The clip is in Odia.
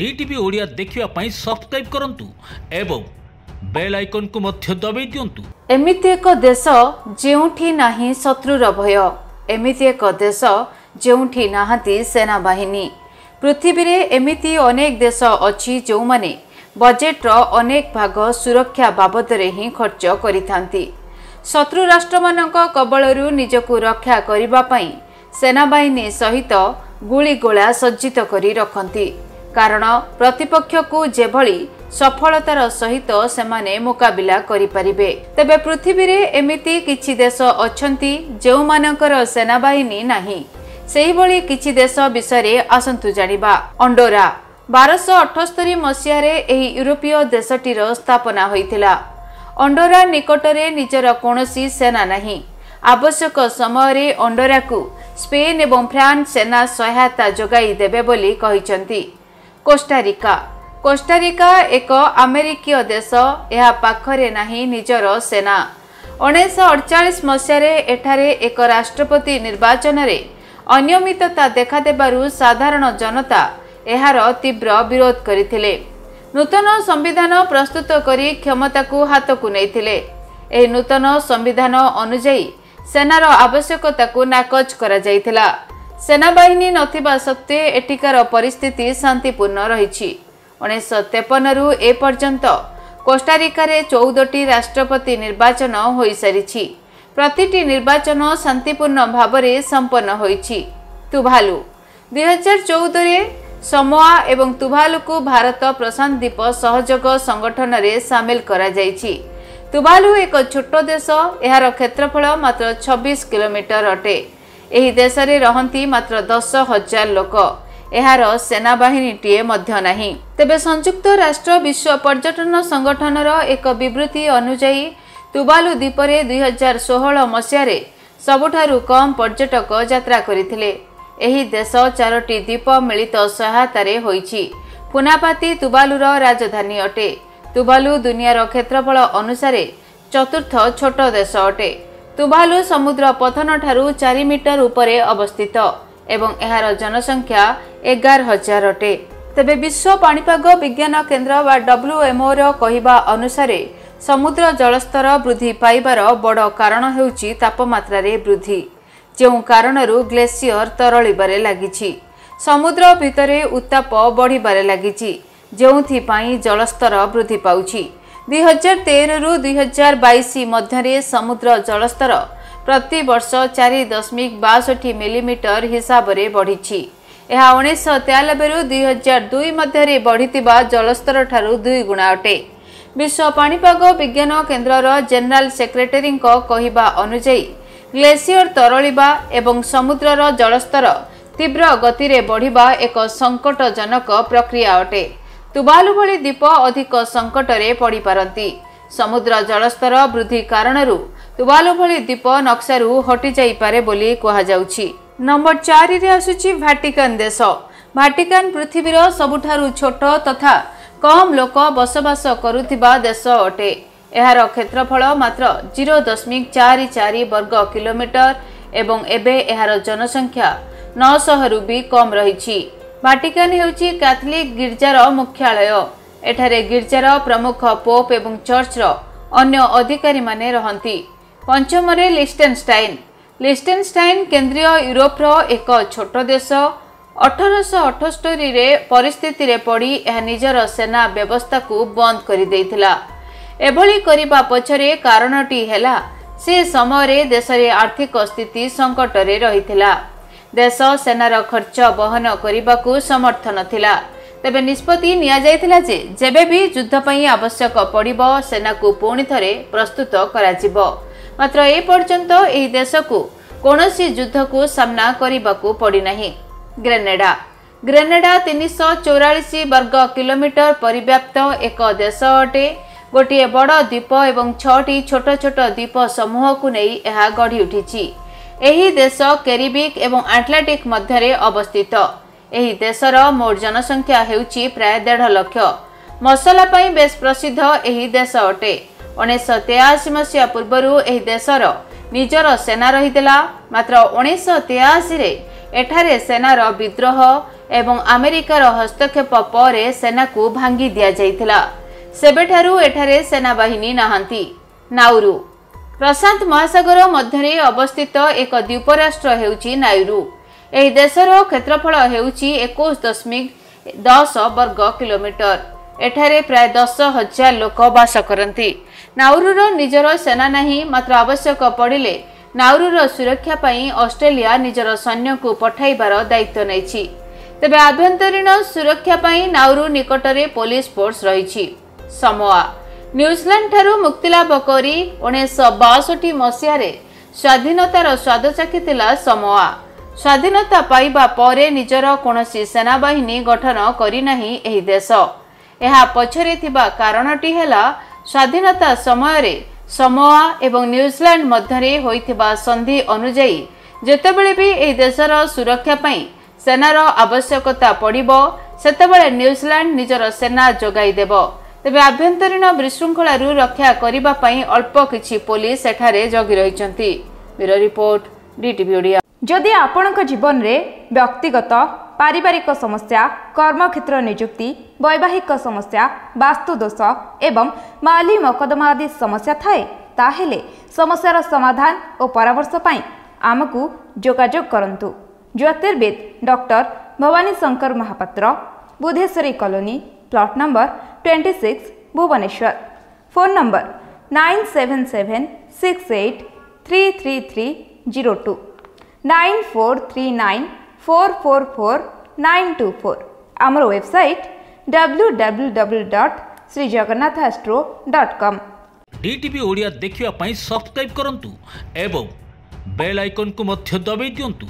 ଡିଟିଭି ଓଡ଼ିଆ ଦେଖିବା ପାଇଁ ସବସ୍କ୍ରାଇବ୍ କରନ୍ତୁ ଏବଂ ବେଲ୍ ଆଇକନ୍କୁ ମଧ୍ୟ ଦବାଇ ଦିଅନ୍ତୁ। ଏମିତି ଏକ ଦେଶ ଯେଉଁଠି ନାହିଁ ଶତ୍ରୁର ଭୟ ଏମିତି ଏକ ଦେଶ ଯେଉଁଠି ନାହାନ୍ତି ସେନାବାହିନୀ। ପୃଥିବୀରେ ଏମିତି ଅନେକ ଦେଶ ଅଛି ଯେଉଁମାନେ ବଜେଟ୍ର ଅନେକ ଭାଗ ସୁରକ୍ଷା ବାବଦରେ ହିଁ ଖର୍ଚ୍ଚ କରିଥାନ୍ତି। ଶତ୍ରୁ ରାଷ୍ଟ୍ରମାନଙ୍କ କବଳରୁ ନିଜକୁ ରକ୍ଷା କରିବା ପାଇଁ ସେନାବାହିନୀ ସହିତ ଗୁଳିଗୋଳା ସଜ୍ଜିତ କରି ରଖନ୍ତି। କାରଣ ପ୍ରତିପକ୍ଷକୁ ଯେଭଳି ସଫଳତାର ସହିତ ସେମାନେ ମୁକାବିଲା କରିପାରିବେ। ତେବେ ପୃଥିବୀରେ ଏମିତି କିଛି ଦେଶ ଅଛନ୍ତି ଯେଉଁମାନଙ୍କର ସେନାବାହିନୀ ନାହିଁ। ସେହିଭଳି କିଛି ଦେଶ ବିଷୟରେ ଆସନ୍ତୁ ଜାଣିବା। ଅଣ୍ଡୋରା ବାରଶହ ଅଠସ୍ତରୀ ମସିହାରେ ଏହି ୟୁରୋପୀୟ ଦେଶଟିର ସ୍ଥାପନା ହୋଇଥିଲା। ଅଣ୍ଡୋରା ନିକଟରେ ନିଜର କୌଣସି ସେନା ନାହିଁ। ଆବଶ୍ୟକ ସମୟରେ ଅଣ୍ଡୋରାକୁ ସ୍ପେନ୍ ଏବଂ ଫ୍ରାନ୍ସ ସେନା ସହାୟତା ଯୋଗାଇ ଦେବେ ବୋଲି କହିଛନ୍ତି। କୋଷ୍ଟାରିକା। କୋଷ୍ଟାରିକା ଏକ ଆମେରିକୀୟ ଦେଶ ଏହା ପାଖରେ ନାହିଁ ନିଜର ସେନା। ଉଣେଇଶହ ଅଡ଼ଚାଳିଶ ମସିହାରେ ଏଠାରେ ଏକ ରାଷ୍ଟ୍ରପତି ନିର୍ବାଚନରେ ଅନିୟମିତତା ଦେଖାଦେବାରୁ ସାଧାରଣ ଜନତା ଏହାର ତୀବ୍ର ବିରୋଧ କରିଥିଲେ। ନୂତନ ସମ୍ବିଧାନ ପ୍ରସ୍ତୁତ କରି କ୍ଷମତାକୁ ହାତକୁ ନେଇଥିଲେ। ଏହି ନୂତନ ସମ୍ବିଧାନ ଅନୁଯାୟୀ ସେନାର ଆବଶ୍ୟକତାକୁ ନାକଚ କରାଯାଇଥିଲା। ସେନାବାହିନୀ ନଥିବା ସତ୍ତ୍ୱେ ଏଠିକାର ପରିସ୍ଥିତି ଶାନ୍ତିପୂର୍ଣ୍ଣ ରହିଛି। ଉଣେଇଶହ ତେପନରୁ ଏପର୍ଯ୍ୟନ୍ତ କୋଷ୍ଟାରିକାରେ ଚଉଦଟି ରାଷ୍ଟ୍ରପତି ନିର୍ବାଚନ ହୋଇସାରିଛି। ପ୍ରତିଟି ନିର୍ବାଚନ ଶାନ୍ତିପୂର୍ଣ୍ଣ ଭାବରେ ସମ୍ପନ୍ନ ହୋଇଛି। ତୁଭାଲୁ ଦୁଇହଜାର ଚଉଦରେ ସମୋଆ ଏବଂ ତୁଭାଲୁକୁ ଭାରତ ପ୍ରଶାନ୍ତ ଦ୍ୱୀପ ସହଯୋଗ ସଂଗଠନରେ ସାମିଲ କରାଯାଇଛି। ତୁଭାଲୁ ଏକ ଛୋଟ ଦେଶ ଏହାର କ୍ଷେତ୍ରଫଳ ମାତ୍ର ଛବିଶ କିଲୋମିଟର ଅଟେ। ଏହି ଦେଶରେ ରହନ୍ତି ମାତ୍ର ଦଶ ହଜାର ଲୋକ। ଏହାର ସେନାବାହିନୀଟିଏ ମଧ୍ୟ ନାହିଁ। ତେବେ ସଂଯୁକ୍ତ ରାଷ୍ଟ୍ର ବିଶ୍ୱ ପର୍ଯ୍ୟଟନ ସଂଗଠନର ଏକ ବିବୃତ୍ତି ଅନୁଯାୟୀ ତୁବାଲୁ ଦ୍ୱୀପରେ ଦୁଇହଜାର ଷୋହଳ ମସିହାରେ ସବୁଠାରୁ କମ୍ ପର୍ଯ୍ୟଟକ ଯାତ୍ରା କରିଥିଲେ। ଏହି ଦେଶ ଚାରୋଟି ଦ୍ୱୀପ ମିଳିତ ସହାୟତାରେ ହୋଇଛି। ପୁନାପାତି ତୁବାଲୁର ରାଜଧାନୀ ଅଟେ। ତୁବାଲୁ ଦୁନିଆର କ୍ଷେତ୍ରଫଳ ଅନୁସାରେ ଚତୁର୍ଥ ଛୋଟ ଦେଶ ଅଟେ। ତୁବାଲୁ ସମୁଦ୍ର ପଥନଠାରୁ ଚାରି ମିଟର ଉପରେ ଅବସ୍ଥିତ ଏବଂ ଏହାର ଜନସଂଖ୍ୟା ଏଗାର ହଜାର ଅଟେ ତେବେ ବିଶ୍ୱ ପାଣିପାଗ ବିଜ୍ଞାନ କେନ୍ଦ୍ର ବା ଡବ୍ଲ୍ୟୁଏମ୍ଓର କହିବା ଅନୁସାରେ ସମୁଦ୍ର ଜଳସ୍ତର ବୃଦ୍ଧି ପାଇବାର ବଡ଼ କାରଣ ହେଉଛି ତାପମାତ୍ରାରେ ବୃଦ୍ଧି। ଯେଉଁ କାରଣରୁ ଗ୍ଲେସିୟର ତରଳିବାରେ ଲାଗିଛି ସମୁଦ୍ର ଭିତରେ ଉତ୍ତାପ ବଢ଼ିବାରେ ଲାଗିଛି ଯେଉଁଥିପାଇଁ ଜଳସ୍ତର ବୃଦ୍ଧି ପାଉଛି। ଦୁଇହଜାର ତେରରୁ ଦୁଇହଜାର ବାଇଶ ମଧ୍ୟରେ ସମୁଦ୍ର ଜଳସ୍ତର ପ୍ରତିବର୍ଷ ଚାରି ଦଶମିକ ବାଷଠି ମିଲିମିଟର ହିସାବରେ ବଢ଼ିଛି। ଏହା ଉଣେଇଶହ ତେୟାନବେରୁ ଦୁଇହଜାର ଦୁଇ ମଧ୍ୟରେ ବଢ଼ିଥିବା ଜଳସ୍ତରଠାରୁ ଦୁଇ ଗୁଣା ଅଟେ। ବିଶ୍ୱ ପାଣିପାଗ ବିଜ୍ଞାନ କେନ୍ଦ୍ରର ଜେନେରାଲ ସେକ୍ରେଟାରୀଙ୍କ କହିବା ଅନୁଯାୟୀ ଗ୍ଲେସିୟର ତରଳିବା ଏବଂ ସମୁଦ୍ରର ଜଳସ୍ତର ତୀବ୍ର ଗତିରେ ବଢ଼ିବା ଏକ ସଙ୍କଟଜନକ ପ୍ରକ୍ରିୟା ଅଟେ। ତୁବାଲୁ ଭଳି ଦ୍ୱୀପ ଅଧିକ ସଙ୍କଟରେ ପଡ଼ିପାରନ୍ତି। ସମୁଦ୍ର ଜଳସ୍ତର ବୃଦ୍ଧି କାରଣରୁ ତୁବାଲୁ ଭଳି ଦ୍ୱୀପ ନକ୍ସାରୁ ହଟିଯାଇପାରେ ବୋଲି କୁହାଯାଉଛି। ନମ୍ବର ଚାରିରେ ଆସୁଛି ଭାଟିକାନ ଦେଶ। ଭାଟିକାନ ପୃଥିବୀର ସବୁଠାରୁ ଛୋଟ ତଥା କମ୍ ଲୋକ ବସବାସ କରୁଥିବା ଦେଶ ଅଟେ। ଏହାର କ୍ଷେତ୍ରଫଳ ମାତ୍ର ଜିରୋ ଦଶମିକ ଚାରି ଚାରି ବର୍ଗ କିଲୋମିଟର ଏବଂ ଏବେ ଏହାର ଜନସଂଖ୍ୟା ନଅଶହରୁ ବି କମ୍ ରହିଛି। ଭାଟିକାନ ହେଉଛି କ୍ୟାଥଲିକ ଗିର୍ଜାର ମୁଖ୍ୟାଳୟ। ଏଠାରେ ଗିର୍ଜାର ପ୍ରମୁଖ ପୋପ୍ ଏବଂ ଚର୍ଚ୍ଚର ଅନ୍ୟ ଅଧିକାରୀମାନେ ରହନ୍ତି। ପଞ୍ଚମରେ ଲିଷ୍ଟେନଷ୍ଟାଇନ୍। ଲିଷ୍ଟେନଷ୍ଟାଇନ୍ କେନ୍ଦ୍ରୀୟ ୟୁରୋପର ଏକ ଛୋଟ ଦେଶ। ଅଠରଶହ ଅଠସ୍ତରୀରେ ପରିସ୍ଥିତିରେ ପଡ଼ି ଏହା ନିଜର ସେନା ବ୍ୟବସ୍ଥାକୁ ବନ୍ଦ କରିଦେଇଥିଲା। ଏଭଳି କରିବା ପଛରେ କାରଣଟି ହେଲା ସେ ସମୟରେ ଦେଶରେ ଆର୍ଥିକ ସ୍ଥିତି ସଙ୍କଟରେ ରହିଥିଲା। ଦେଶ ସେନାର ଖର୍ଚ୍ଚ ବହନ କରିବାକୁ ସମର୍ଥ ନଥିଲା ତେବେ ନିଷ୍ପତ୍ତି ନିଆଯାଇଥିଲା ଯେ ଯେବେ ବି ଯୁଦ୍ଧ ପାଇଁ ଆବଶ୍ୟକ ପଡ଼ିବ ସେନାକୁ ପୁଣି ଥରେ ପ୍ରସ୍ତୁତ କରାଯିବ। ମାତ୍ର ଏପର୍ଯ୍ୟନ୍ତ ଏହି ଦେଶକୁ କୌଣସି ଯୁଦ୍ଧକୁ ସାମ୍ନା କରିବାକୁ ପଡ଼ିନାହିଁ। ଗ୍ରେନେଡା। ଗ୍ରେନେଡା ତିନିଶହ ଚଉରାଳିଶ ବର୍ଗ କିଲୋମିଟର ପରିବ୍ୟାପ୍ତ ଏକ ଦେଶ ଅଟେ। ଗୋଟିଏ ବଡ଼ ଦ୍ୱୀପ ଏବଂ ଛଅଟି ଛୋଟ ଛୋଟ ଦ୍ୱୀପ ସମୂହକୁ ନେଇ ଏହା ଗଢ଼ି ଉଠିଛି। ଏହି ଦେଶ କେରିବିକ୍ ଏବଂ ଆଟଲାଣ୍ଟିକ୍ ମଧ୍ୟରେ ଅବସ୍ଥିତ। ଏହି ଦେଶର ମୋଟ ଜନସଂଖ୍ୟା ହେଉଛି ପ୍ରାୟ ଦେଢ଼ ଲକ୍ଷ। ମସଲା ପାଇଁ ବେଶ ପ୍ରସିଦ୍ଧ ଏହି ଦେଶ ଅଟେ। ଉଣେଇଶହ ତେୟାଅଶୀ ମସିହା ପୂର୍ବରୁ ଏହି ଦେଶର ନିଜର ସେନା ରହିଥିଲା। ମାତ୍ର ଉଣେଇଶହ ତେୟାଅଶୀରେ ଏଠାରେ ସେନାର ବିଦ୍ରୋହ ଏବଂ ଆମେରିକାର ହସ୍ତକ୍ଷେପ ପରେ ସେନାକୁ ଭାଙ୍ଗି ଦିଆଯାଇଥିଲା। ସେବେଠାରୁ ଏଠାରେ ସେନାବାହିନୀ ନାହାନ୍ତି। ନାଉରୁ ପ୍ରଶାନ୍ତ ମହାସାଗର ମଧ୍ୟରେ ଅବସ୍ଥିତ ଏକ ଦ୍ୱୀପରାଷ୍ଟ୍ର ହେଉଛି ନାଉରୁ ଏହି ଦେଶର କ୍ଷେତ୍ରଫଳ ହେଉଛି ଏକୋଇଶ ଦଶମିକ ଦଶ ବର୍ଗ କିଲୋମିଟର। ଏଠାରେ ପ୍ରାୟ ଦଶ ହଜାର ଲୋକ ବାସ କରନ୍ତି। ନାଉରୁର ନିଜର ସେନା ନାହିଁ ମାତ୍ର ଆବଶ୍ୟକ ପଡ଼ିଲେ ନାଉରୁର ସୁରକ୍ଷା ପାଇଁ ଅଷ୍ଟ୍ରେଲିଆ ନିଜର ସୈନ୍ୟକୁ ପଠାଇବାର ଦାୟିତ୍ୱ ନେଇଛି। ତେବେ ଆଭ୍ୟନ୍ତରୀଣ ସୁରକ୍ଷା ପାଇଁ ନାଉରୁ ନିକଟରେ ପୋଲିସ ଫୋର୍ସ ରହିଛି। ସମୋଆ ନ୍ୟୁଜିଲାଣ୍ଡଠାରୁ ମୁକ୍ତିଲାଭ କରି ଉଣେଇଶହ ବାଷଠି ମସିହାରେ ସ୍ୱାଧୀନତାର ସ୍ୱାଦ ଚାଖିଥିଲା ସମୋଆ। ସ୍ୱାଧୀନତା ପାଇବା ପରେ ନିଜର କୌଣସି ସେନାବାହିନୀ ଗଠନ କରିନାହିଁ ଏହି ଦେଶ। ଏହା ପଛରେ ଥିବା କାରଣଟି ହେଲା ସ୍ୱାଧୀନତା ସମୟରେ ସମୋଆ ଏବଂ ନ୍ୟୁଜିଲାଣ୍ଡ ମଧ୍ୟରେ ହୋଇଥିବା ସନ୍ଧି ଅନୁଯାୟୀ ଯେତେବେଳେ ବି ଏହି ଦେଶର ସୁରକ୍ଷା ପାଇଁ ସେନାର ଆବଶ୍ୟକତା ପଡ଼ିବ ସେତେବେଳେ ନ୍ୟୁଜିଲାଣ୍ଡ ନିଜର ସେନା ଯୋଗାଇ ଦେବ ତେବେ ଆଭ୍ୟନ୍ତରୀଣ ବିଶୃଙ୍ଖଳାରୁ ରକ୍ଷା କରିବା ପାଇଁ ଅଳ୍ପ କିଛି ପୋଲିସ ଏଠାରେ ଜଗି ରହିଛନ୍ତି। Bureau report DTV Odia. ଯଦି ଆପଣଙ୍କ ଜୀବନରେ ବ୍ୟକ୍ତିଗତ ପାରିବାରିକ ସମସ୍ୟା କର୍ମକ୍ଷେତ୍ର ନିଯୁକ୍ତି ବୈବାହିକ ସମସ୍ୟା ବାସ୍ତୁଦୋଷ ଏବଂ ମାଲି ମକଦ୍ଦମା ଆଦି ସମସ୍ୟା ଥାଏ ତାହେଲେ ସମସ୍ୟାର ସମାଧାନ ଓ ପରାମର୍ଶ ପାଇଁ ଆମକୁ ଯୋଗାଯୋଗ କରନ୍ତୁ। ଜ୍ୟୋତିର୍ବିଦ doctor Bhabani Shankar Mohapatra Budheswari colony plot number twenty six Bhubaneswar phone number nine seven seven six eight three three three zero two nine four three nine four four four nine two four ଆମର website W W W dot Shri Jagannath astro dot com DTV Odia ଦେଖିବା ପାଇଁ ସବସ୍କ୍ରାଇବ୍ କରନ୍ତୁ ଏବଂ ବେଲ୍ ଆଇକନ୍କୁ ମଧ୍ୟ ଦବାଇ ଦିଅନ୍ତୁ